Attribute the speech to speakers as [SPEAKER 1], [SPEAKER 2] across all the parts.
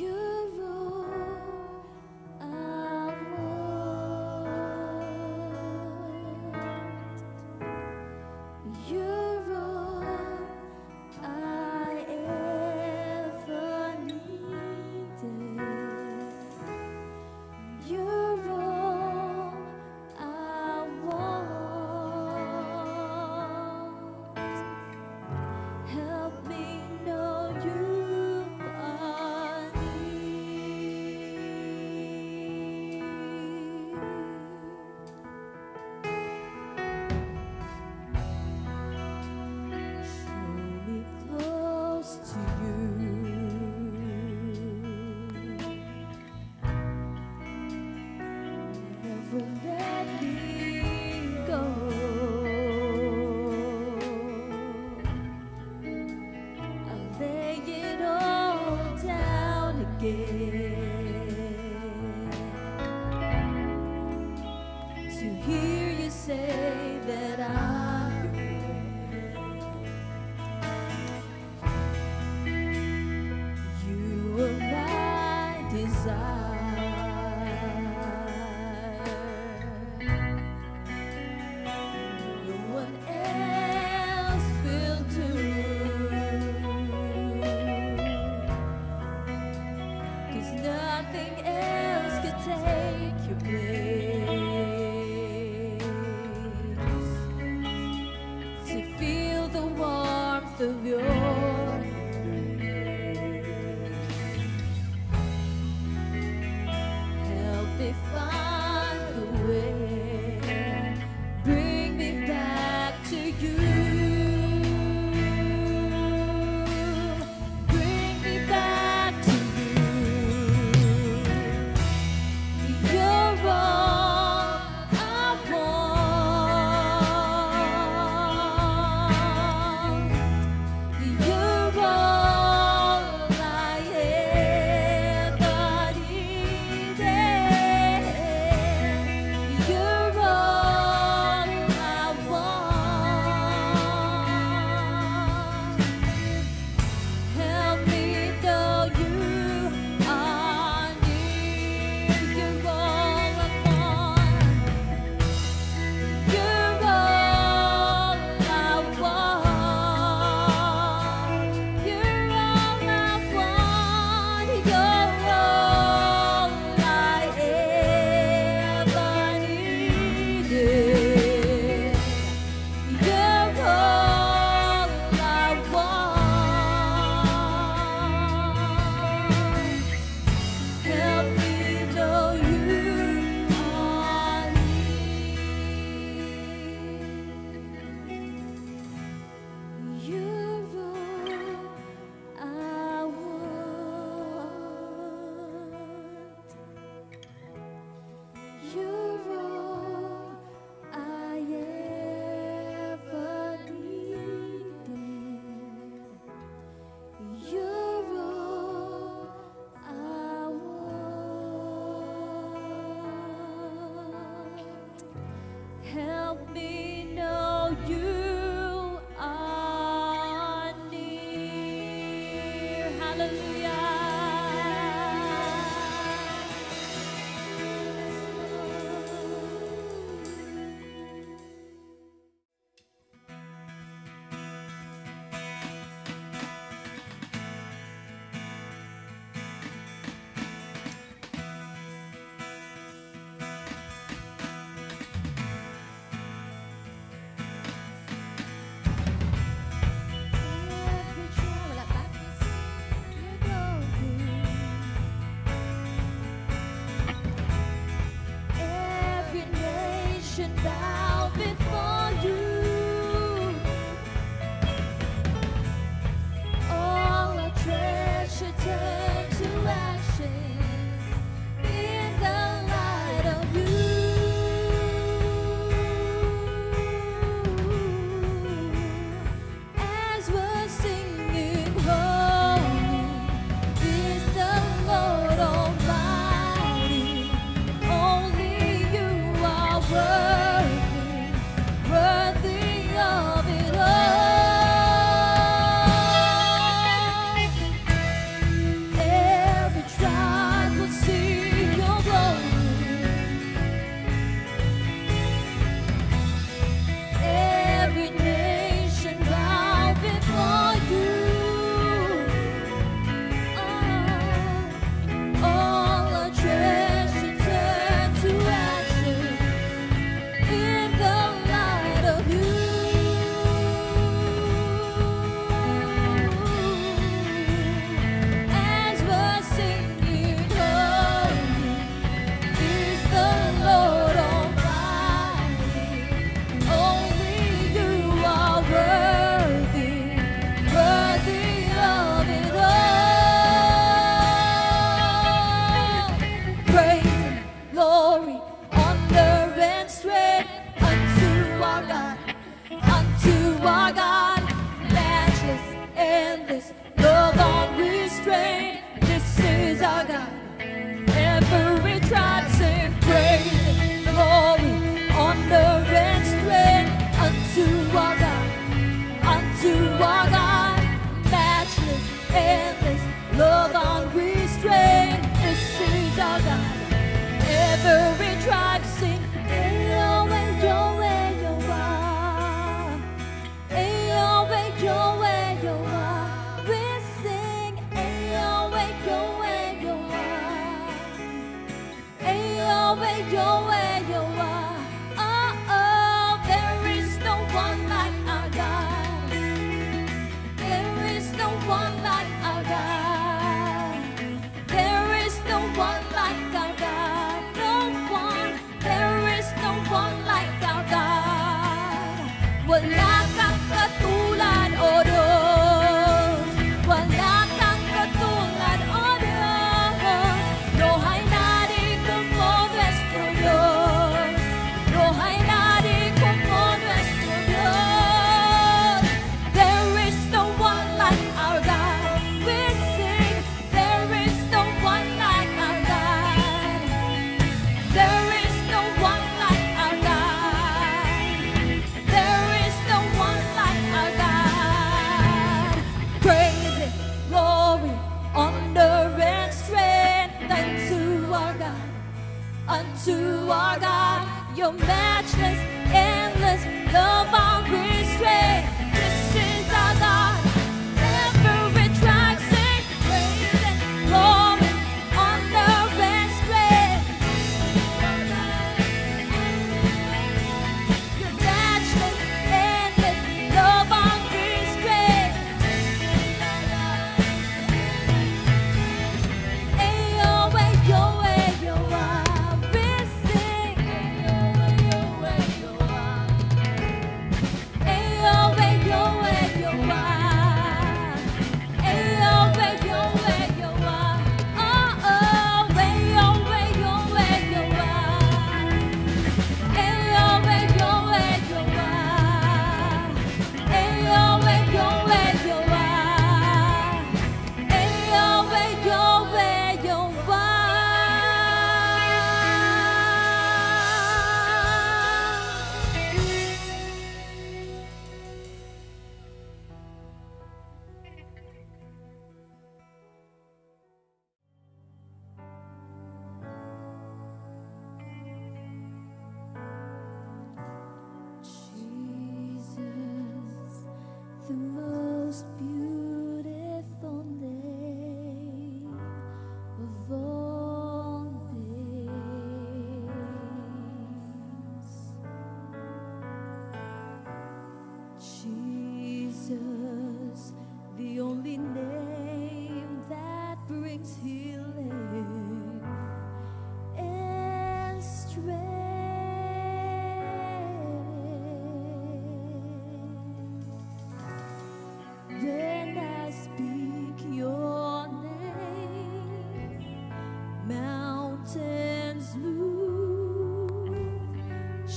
[SPEAKER 1] you. again.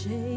[SPEAKER 1] Chains